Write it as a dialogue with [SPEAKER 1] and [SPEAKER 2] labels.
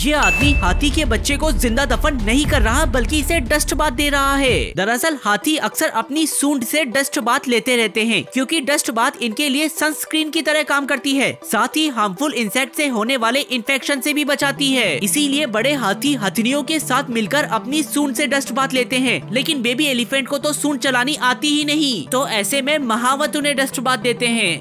[SPEAKER 1] ये आदमी हाथी के बच्चे को ज़िंदा दफन नहीं कर रहा, बल्कि इसे डस्ट बात दे रहा है। दरअसल, हाथी अक्सर अपनी सूंड से डस्ट बात लेते रहते हैं, क्योंकि डस्ट बात इनके लिए सनस्क्रीन की तरह काम करती है। साथ ही, हार्मफुल इंसेक्ट से होने वाले इन्फेक्शन से भी बचाती है। इसीलिए बड़े हाथी हथनियों के साथ मिलकर अपनी सूंड से डस्ट बात लेते हैं, लेकिन बेबी एलिफेंट को तो सूंड चलानी आती ही नहीं। तो ऐसे में महावत उन्हें डस्ट बात देते हैं।